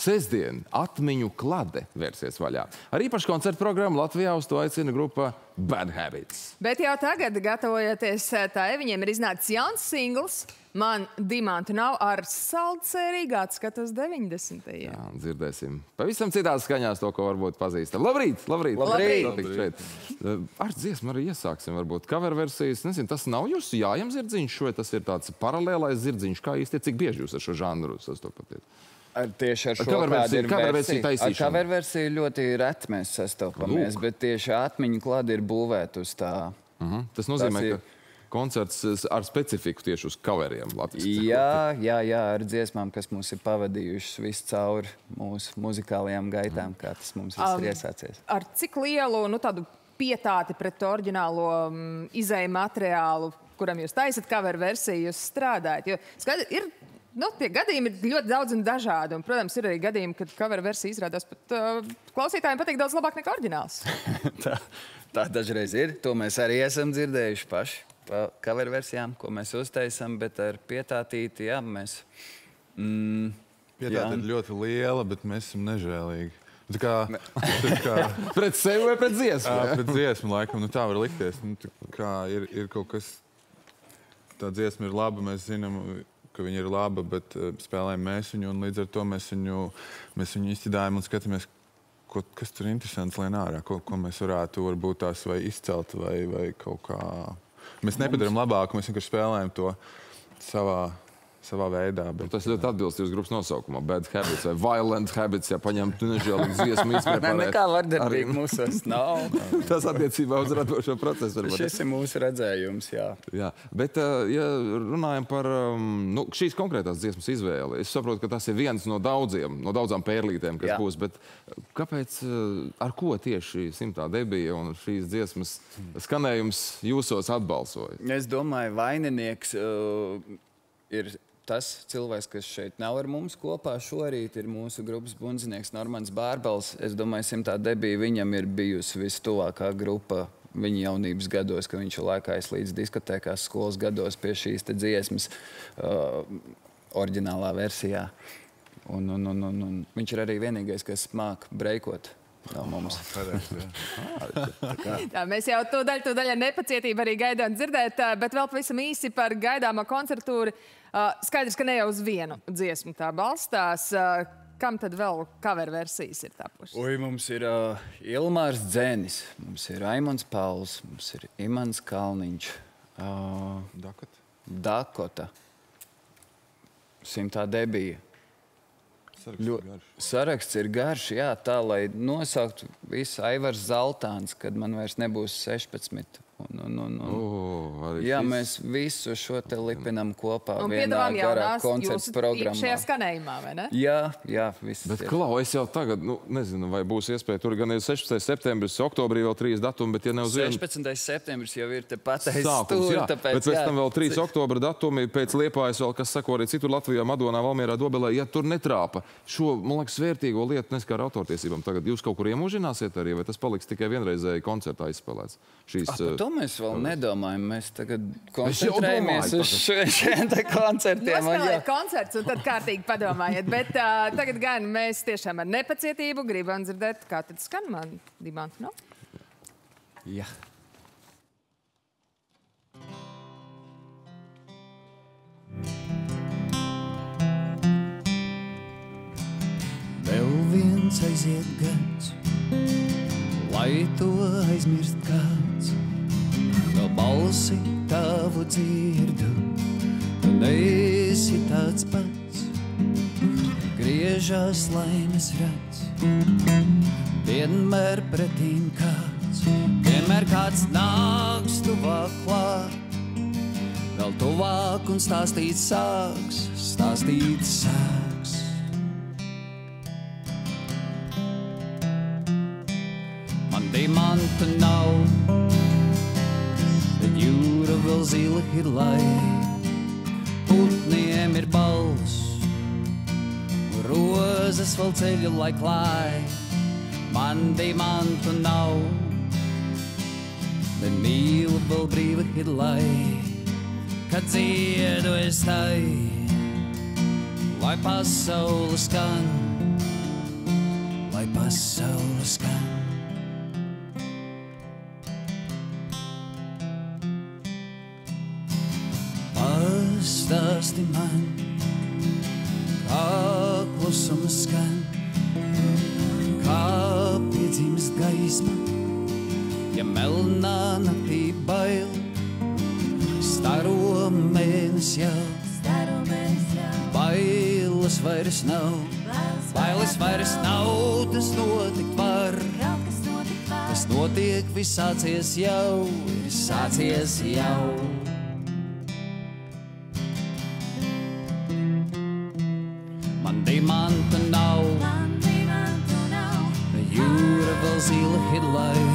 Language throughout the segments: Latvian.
Sesdien atmiņu klade vērsies vaļā. Ar īpašu koncertu programmu Latvijā uz to aicina grupa Bad Habits. Bet jau tagad, gatavojoties tai, viņiem ir iznācis jauns singls. Man dimantu nav ar saldcerīgu atskatu uz 90. Jā, dzirdēsim. Pavisam citās skaņās to, ko varbūt pazīstam. Labrīt! Labrīt! Labrīt! Labrīt. Šeit. Eh, Ar dziesmu arī iesāksim, varbūt cover versijas. Nezinu, tas nav jūsu jājam zirdziņš, vai tas ir tāds paralēlais zirdziņš, kā īsti, cik bieži jūs ar šo žanru sastopaties? Ar tieši ar šo cover kāda versiju-. Ar cover versiju ļoti reti mēs sastopamies, Lūk. bet tieši atmiņu klādi ir būvēta uz tā. Mhm. Tas nozīmē, Tas ir- ka koncerts ar specifiku tieši uz coveriem Jā, jā, jā, ar dziesmām, kas mūs ir pavadījušas visu cauri mūsu muzikālajām gaitām, kā tas mums viss Um, ir iesācies. Ar cik lielu nu, tādu pietāti pret oriģinālo um, izēju materiālu, kuram jūs taisat cover versiju, jūs strādājat? Jo skaidrs, ir Nu, tie gadījumi ir ļoti daudz un dažādi. Un, protams, ir arī gadījumi, kad cover versija izrādās pat uh, klausītājiem patīk daudz labāk nekā oriģināls. tā, tā dažreiz ir. To mēs arī esam dzirdējuši paši. Pa cover versijām, ko mēs uztaisām, bet ar pietātīti, jā, mēs. Mm, Pietāta ir ļoti liela, bet mēs esam nežēlīgi. Tā kā, tā kā Pret sevi vai pret dziesmu? jā, pret dziesmu, laikam, nu, tā var likties. Nu, tā kā ir, ir kaut kas, tā dziesma ir laba, mēs zinām, ka viņa ir laba, bet uh, spēlējam mēs viņu, un līdz ar to mēs viņu, mēs viņu izķidājam un skatāmies, ko, kas tur ir interesants lien ārā, ko, ko mēs varētu varbūt tās vai izcelt vai, vai kaut kā. Mēs nepadarām labāku, mēs vienkārši spēlējam to savā, savā veidā. Bet, Tas ļoti atbilst jūsu grupas nosaukumam. Bad habits vai violent habits, ja paņemtu nežēlīgu dziesmu Nē, izpētē. nekā vardarbīgi mūsos nav. Tas attiecībā uz radošo procesu varbūt. Šis ir mūsu redzējums, jā. Jā, bet, uh, ja runājam par um, nu, šīs konkrētās dziesmas izvēli, es saprotu, ka tas ir viens no daudziem, no daudzām pērlītēm, kas Jā. būs. Bet uh, kāpēc, uh, ar ko tieši simtā debija un šīs dziesmas skanējums jūsos atbalsoja? Es domāju, vaininieks uh, ir tas cilvēks, kas šeit nav ar mums kopā šorīt, ir mūsu grupas bundzinieks Normans Bārbels. Es domāju, simtā debija viņam ir bijusi vistuvākā grupa viņa jaunības gados, ka viņš ir laikājis līdz diskotēkās skolas gados pie šīs te dziesmas uh, oriģinālā versijā. Un, un, un, un, un viņš ir arī vienīgais, kas māk breikot no mums. Tā, mēs jau to daļu, to daļu ar nepacietību arī gaidām dzirdēt, bet vēl pavisam īsi par gaidāmo koncertūru. Skaidrs, ka ne jau uz vienu dziesmu tā balstās. Kam tad vēl cover versijas ir tapušas? Oi, mums ir uh, Ilmārs Dzēnis, mums ir Raimons Pauls, mums ir Imants Kalniņš, uh, Dakat? Dakota, Simtā debija. Saraksts Ļo, ir garš. saraksts ir garš, jā, tā lai nosauktu visu Aivars Zeltāns, kad man vairs nebūs 16. Un, un, un, un. Oh, Jā, šis- mēs visu šo te lipinam kopā Un vienā garā jūsu programmā. šajā skanējumā, vai ne? Jā, jā, viss Bet. Klau, es jau tagad, nu, nezinu, vai būs iespēja tur gan ir 16. septembris, oktobrī vēl trīs datumi, bet ja ne uz vienu 16. septembris jau ir tepat aiz sākums, stūra, jā. tāpēc, Bet pēc tam vēl 3 oktobra datumi, pēc Liepājas vēl, kas sako arī citur Latvijā, Madonā, Valmierā, Dobelē, ja tur netrāpa šo, man liekas, vērtīgo lietu neskar autortiesībām. Tagad jūs kaut kur iemūžināsiet arī, vai tas paliks tikai vienreizēji koncertā izspēlēts? Šīs, par to mēs vēl nedomājam. Mēs tagad koncentrējamies uz šiem te koncertiem. Nospēlēt koncerts un tad kārtīgi padomājiet. Bet uh, tagad gan mēs tiešām ar nepacietību gribam dzirdēt, kā tad skan man dimantu. No? Jā. Vēl viens aiziet gads, lai to aizmirst kāds. Balsi tavu dzirdu, tu neesi tāds pats. Griežās laimes rats, vienmēr pretīm kāds, vienmēr kāds nāks tuvāk klāt. Vēl tuvāk un stāstīt sāks, stāstīt sāks. Man dimanta nav, jūra vēl zila ir lai. Putniem ir balss, rozes vēl ceļu lai klāj. Man dimanta nav, bet mīlu vēl brīva ir lai. Kad dziedu es tai, lai pasaule skan, Pastāsti man, kā klusums skan, kā piedzimst gaisma, ja melnā naktī bail, staro mēnesis jau, bailes vairs nav, bailes vairs nav, tas notikt var. Tas notiek, viss sācies jau, ir sācies jau. Man dimanta nav, jūra vēl zila hidlai,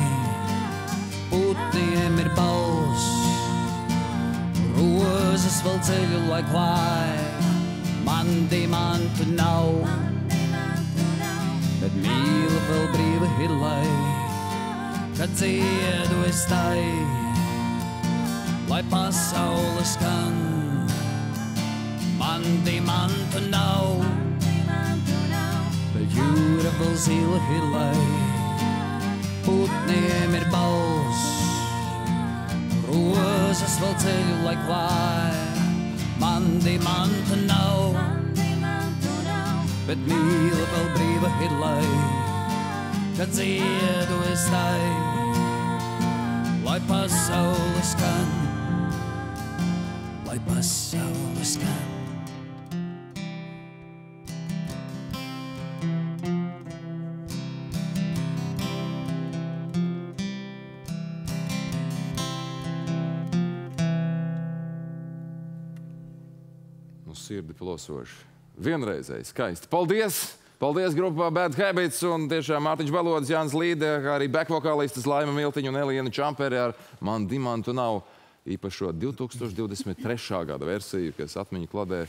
putniem ir balss, rozes vēl ceļu lai klāj. Man dimanta nav, bet mīla vēl brīva hidlai, kad dziedu es tai, lai pasaule skan. Man dimanta nav, bet jūra vēl zila hilai. Putniem ir balss, rozes vēl ceļu lai klāj. Man dimanta nav, bet mīla vēl brīva hilai. Kad dziedu es tai, lai pasaule skan, lai pasaule skan. Nu, sirdi plosoši. Vienreizēji skaisti. Paldies! Paldies grupā Bad Habits un tiešām Mārtiņš Balodis, Jānis Līde, kā arī backvokālistas Laima Miltiņa un Eliena Čampere ar Man Dimantu nav īpašo 2023. gada versiju, kas atmiņu kladē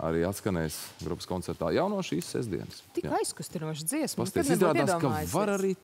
arī atskanēs grupas koncertā jau no šīs sestdienas. Tik aizkustinoši dziesma. Pasties, izrādās, ka var arī